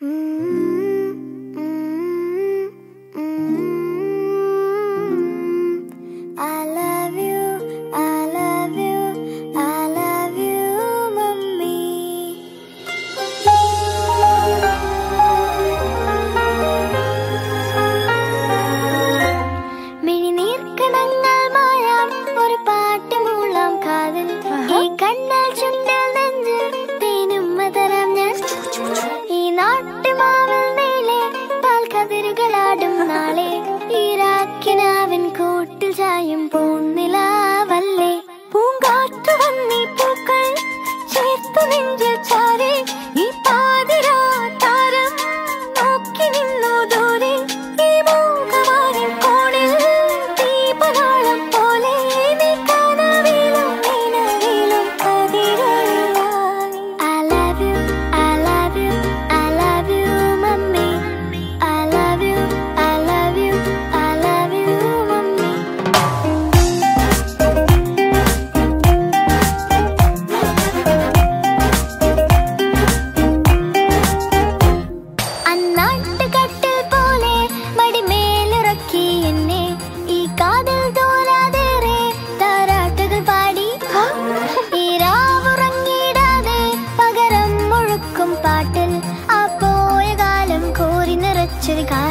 I ചായും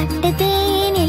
காட்டுதேன்